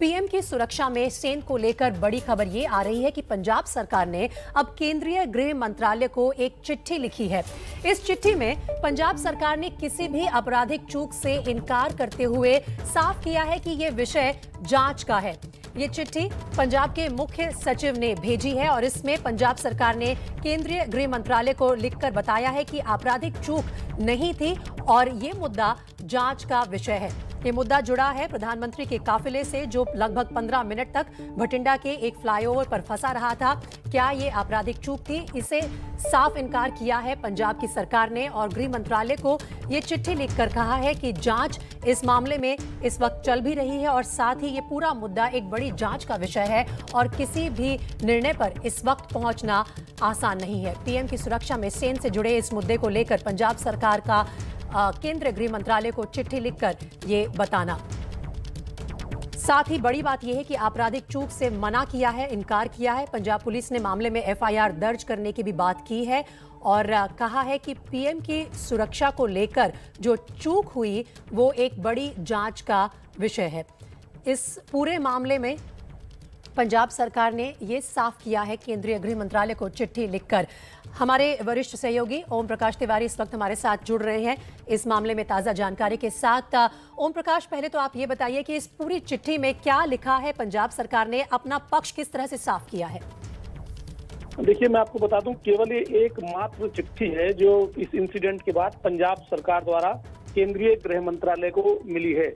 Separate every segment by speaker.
Speaker 1: PM की सुरक्षा में सेंध को लेकर बड़ी खबर ये आ रही है कि पंजाब सरकार ने अब केंद्रीय गृह मंत्रालय को एक चिट्ठी लिखी है। इस चिट्ठी में पंजाब सरकार ने किसी भी आपराधिक चूक से इनकार करते हुए साफ़ किया है कि ये विषय जाँच का है। ये चिट्ठी पंजाब के मुख्य सचिव ने भेजी है और इसमें पंजाब सरकार ने केंद्रीय गृह मंत्रालय को लिखकर बताया है कि आपराधिक चूक नहीं थी और ये मुद्दा जाँच का विषय है। ये मुद्दा जुड़ा है प्रधानमंत्री के काफिले से, जो लगभग 15 मिनट तक भटिंडा के एक फ्लाईओवर पर फंसा रहा था। क्या ये आपराधिक चूक थी? इसे साफ़ इनकार किया है पंजाब की सरकार ने और गृह मंत्रालय को ये चिट्ठी लिखकर कहा है कि जाँच इस मामले में इस वक्त चल भी रही है और साथ ही ये पूरा मुद्दा एक बड़ी जाँच का विषय है और किसी भी निर्णय पर इस वक्त पहुँचना आसान नहीं है। पीएम की सुरक्षा में सेन से जुड़े इस मुद्दे को लेकर पंजाब सरकार का केंद्रीय गृह मंत्रालय को चिट्ठी लिखकर ये बताना। साथ ही बड़ी बात यह है कि आपराधिक चूक से मना किया है, इनकार किया है। पंजाब पुलिस ने मामले में एफआईआर दर्ज करने की भी बात की है और कहा है कि पीएम की सुरक्षा को लेकर जो चूक हुई, वो एक बड़ी जाँच का विषय है। इस पूरे मामले में पंजाब सरकार ने ये साफ़ किया है, केंद्रीय गृह मंत्रालय को चिट्ठी लिखकर। हमारे वरिष्ठ सहयोगी ओम प्रकाश तिवारी इस वक्त हमारे साथ जुड़ रहे हैं। इस मामले में ताज़ा जानकारी के साथ, ओम प्रकाश, पहले तो आप ये बताइए कि इस पूरी चिट्ठी में क्या लिखा है? पंजाब सरकार ने अपना पक्ष किस तरह से साफ़ किया है?
Speaker 2: देखिए, मैं आपको बता दूँ, केवल ये एक मात्र चिट्ठी है जो इस इंसिडेंट के बाद पंजाब सरकार द्वारा केंद्रीय गृह मंत्रालय को मिली है।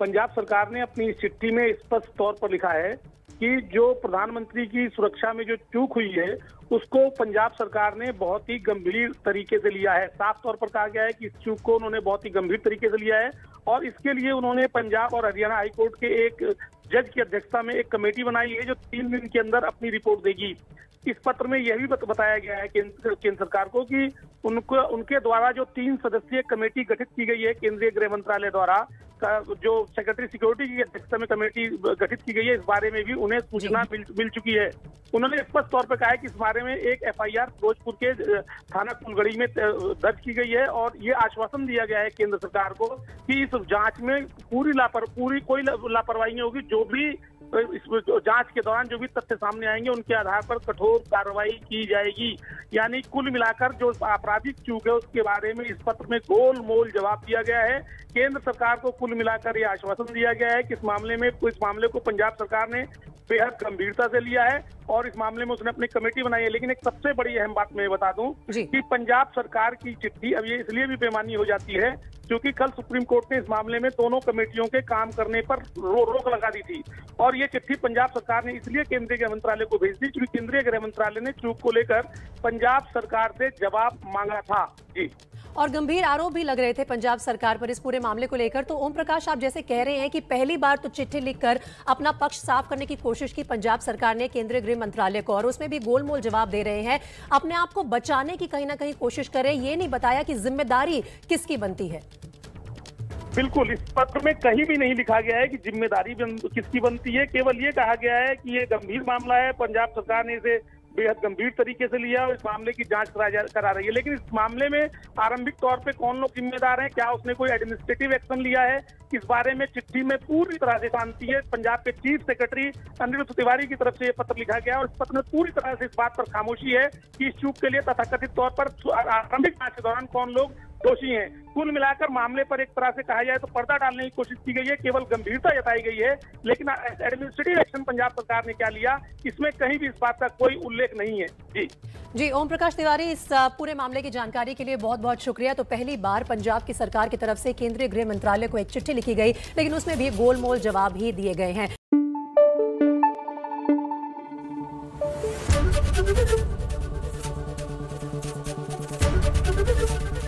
Speaker 2: पंजाब सरकार ने अपनी चिट्ठी में स्पष्ट तौर पर लिखा है कि जो प्रधानमंत्री की सुरक्षा में जो चूक हुई है, उसको पंजाब सरकार ने बहुत ही गंभीर तरीके से लिया है। साफ़ तौर पर कहा गया है कि इस चूक को उन्होंने बहुत ही गंभीर तरीके से लिया है और इसके लिए उन्होंने पंजाब और हरियाणा हाईकोर्ट के एक जज की अध्यक्षता में एक कमेटी बनाई है, जो तीन दिन के अंदर अपनी रिपोर्ट देगी। इस पत्र में यह भी बताया गया है केंद्र सरकार को कि उनको, उनके द्वारा जो तीन सदस्यीय कमेटी गठित की गई है, केंद्रीय गृह मंत्रालय द्वारा का जो सेक्रेटरी सिक्योरिटी की अध्यक्षता में कमेटी गठित की गई है इस बारे में भी उन्हें सूचना मिल, मिल चुकी है। उन्होंने स्पष्ट तौर पर कहा है कि इस बारे में एक एफआईआर फिरोजपुर के थाना कुलगढ़ी में दर्ज की गई है और ये आश्वासन दिया गया है केंद्र सरकार को कि इस जाँच में पूरी लापर पूरी कोई लापरवाही नहीं होगी। जो भी इस जाँच के दौरान जो भी तथ्य सामने आएँगे उनके आधार पर कठोर कार्रवाई की जाएगी। यानी कुल मिलाकर जो आपराधिक चूक है उसके बारे में इस पत्र में गोल मोल जवाब दिया गया है। केंद्र सरकार को कुल मिलाकर यह आश्वासन दिया गया है कि इस मामले में इस मामले को पंजाब सरकार ने बेहद गंभीरता से लिया है और इस मामले में उसने अपनी कमेटी बनाई है। लेकिन एक सबसे बड़ी अहम बात मैं बता दूँ कि पंजाब सरकार की चिट्ठी अब ये इसलिए भी बेमानी हो जाती है क्योंकि कल सुप्रीम कोर्ट ने इस मामले में दोनों कमेटियों के काम करने पर रो, रोक लगा दी थी। और ये चिट्ठी पंजाब सरकार ने इसलिए केंद्रीय गृह मंत्रालय को भेज दी क्योंकि केंद्रीय गृह मंत्रालय ने चूक को लेकर पंजाब सरकार से जवाब मांगा था। जी।
Speaker 1: और गंभीर आरोप भी लग रहे थे पंजाब सरकार पर इस पूरे मामले को लेकर। तो ओम प्रकाश आप जैसे कह रहे हैं कि पहली बार तो चिट्ठी लिखकर अपना पक्ष साफ़ करने की कोशिश की पंजाब सरकार ने केंद्रीय गृह मंत्रालय को, और उसमें भी गोलमोल जवाब दे रहे हैं। अपने आप को बचाने की कहीं ना कहीं कोशिश कर ये नहीं बताया कि ज़िम्मेदारी किसकी बनती है।
Speaker 2: बिल्कुल, इस पत्र में कहीं भी नहीं लिखा गया है कि ज़िम्मेदारी किसकी बनती है। केवल ये कहा गया है कि ये गंभीर मामला है। पंजाब सरकार ने इसे बेहद गंभीर तरीके से लिया और इस मामले की जाँच करा रही है। लेकिन इस मामले में आरंभिक तौर पे कौन लोग जिम्मेदार हैं? क्या उसने कोई एडमिनिस्ट्रेटिव एक्शन लिया है? इस बारे में चिट्ठी में पूरी तरह से शांति है। पंजाब के चीफ सेक्रेटरी अनिरुद्ध तिवारी की तरफ़ से यह पत्र लिखा गया और इस पत्र में पूरी तरह से इस बात पर खामोशी है कि इस चूक के लिए तथाकथित तौर पर आरंभिक जाँच के दौरान कौन लोग दोषी हैं। कुल मिलाकर मामले पर एक तरह से कहा जाए तो पर्दा डालने की कोशिश की गई है, केवल गंभीरता जताई गई है, लेकिन एडमिनिस्ट्रेटिव एक्शन पंजाब सरकार ने क्या लिया, इसमें कहीं भी इस बात का कोई उल्लेख नहीं है। जी।
Speaker 1: जी ओम प्रकाश तिवारी, इस पूरे मामले की जानकारी के लिए बहुत बहुत शुक्रिया। तो पहली बार पंजाब की सरकार की तरफ़ से केंद्रीय गृह मंत्रालय को एक चिट्ठी लिखी गई, लेकिन उसमें भी गोलमोल जवाब ही दिए गए हैं।